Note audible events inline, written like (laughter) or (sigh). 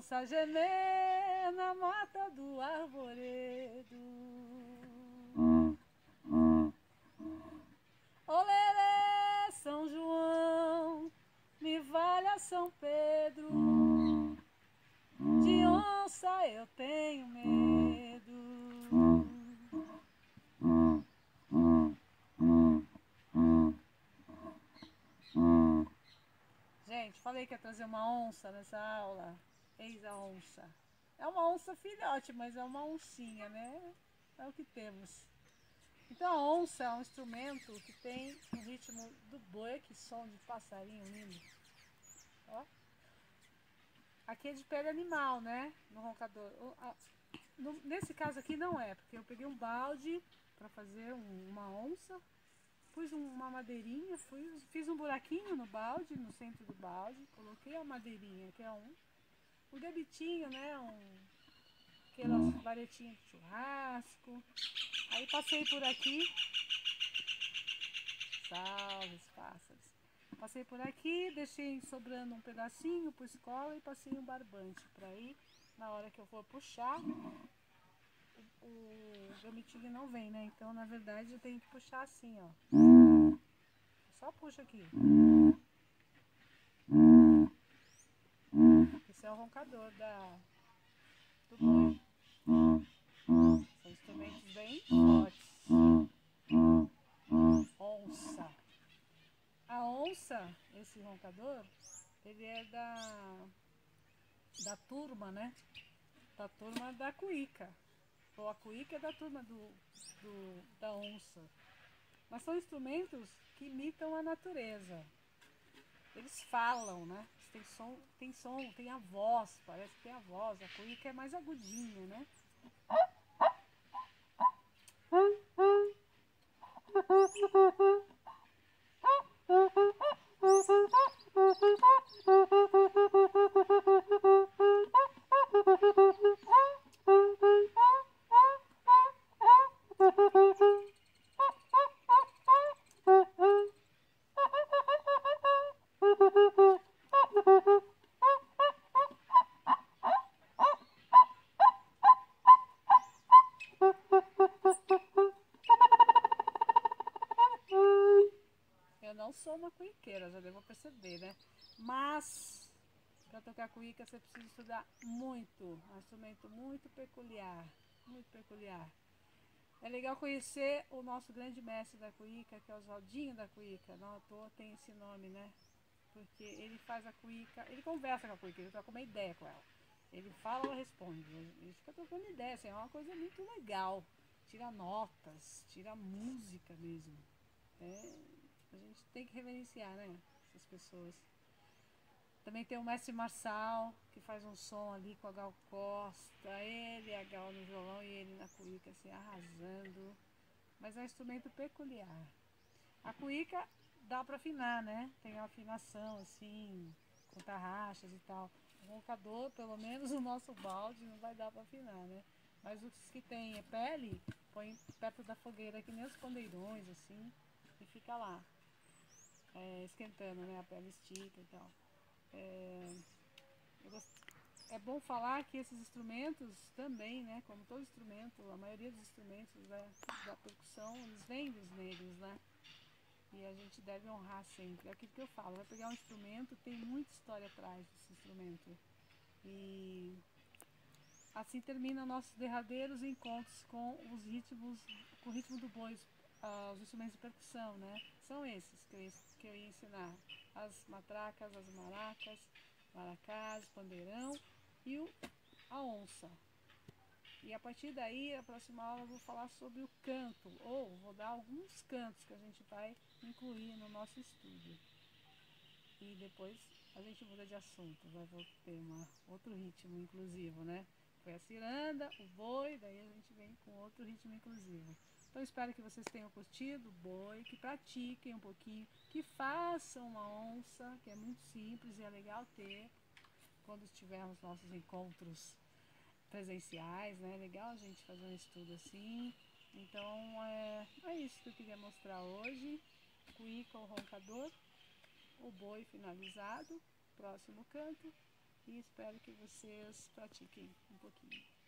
onça gemer na mata do arvoredo. Olerê, São João, me valha São Pedro. De onça eu tenho medo. Gente, falei que ia trazer uma onça nessa aula. Eis a onça. É uma onça filhote, mas é uma oncinha, né? É o que temos. Então a onça é um instrumento que tem o ritmo do boi, que som de passarinho lindo. Ó. Aqui é de pele animal, né? No roncador. Nesse caso aqui não é, porque eu peguei um balde para fazer um- uma onça, pus um- uma madeirinha, fiz um buraquinho no balde, no centro do balde, coloquei a madeirinha, que é um, um gabitinho, né? Um, aquelas varetinhas de churrasco. Aí passei por aqui. Salve os pássaros. Passei por aqui, deixei sobrando um pedacinho por escola e passei um barbante para ir na hora que eu for puxar. O, o não vem, né? Então, na verdade, eu tenho que puxar assim, ó. Só puxa aqui. Esse é o roncador da, do boi. São instrumentos bem fortes. Onça. A onça, esse roncador, ele é da, da turma, né? Da turma da cuíca. Ou a cuíca é da turma do, do, da onça. Mas são instrumentos que imitam a natureza. Eles falam, né? Tem som, tem som, tem a voz, parece que tem a voz. A cuíca é mais agudinha, né? (laughs) não sou uma cuiqueira, já devo perceber, né? Mas para tocar cuíca você precisa estudar muito. É um instrumento muito peculiar, muito peculiar. É legal conhecer o nosso grande mestre da cuíca, que é o Oswaldinho da cuíca. Não à toa tem esse nome, né? Porque ele faz a cuíca, ele conversa com a cuíca, ele troca uma ideia com ela. Ele fala, ela responde. Ele fica trocando ideia, assim, é uma coisa muito legal. Tira notas, tira música mesmo. É, a gente tem que reverenciar, né? Essas pessoas. Também tem o mestre Marçal, que faz um som ali com a Gal Costa, ele a Gal no violão e ele na cuíca, assim, arrasando. Mas é um instrumento peculiar. A cuíca dá para afinar, né? Tem a afinação, assim, com tarraxas e tal. O roncador, pelo menos o nosso balde, não vai dar para afinar, né? Mas os que tem é pele, põe perto da fogueira, que nem os pandeirões, assim, e fica lá, esquentando, né? A pele estica e tal. É, é bom falar que esses instrumentos também, né? Como todo instrumento, a maioria dos instrumentos da, da percussão, eles vêm dos negros, né? E a gente deve honrar sempre. É aquilo que eu falo, vai pegar um instrumento, tem muita história atrás desse instrumento. E assim terminam nossos derradeiros encontros com os ritmos, com o ritmo do boi, os instrumentos de percussão, né? São esses que eu, que eu ia ensinar. As matracas, as maracas, maracás, pandeirão e o, a onça. E a partir daí, a próxima aula eu vou falar sobre o canto, ou vou dar alguns cantos que a gente vai incluir no nosso estudo. E depois a gente muda de assunto, vai outro tema, outro ritmo inclusivo, né? Foi a ciranda, o boi, daí a gente vem com outro ritmo inclusivo. Então espero que vocês tenham curtido o boi, que pratiquem um pouquinho, que façam uma onça, que é muito simples e é legal ter quando tivermos nossos encontros presenciais, né? É legal a gente fazer um estudo assim. Então é, é isso que eu queria mostrar hoje. Cuíca ou roncador, o boi finalizado, próximo canto e espero que vocês pratiquem um pouquinho.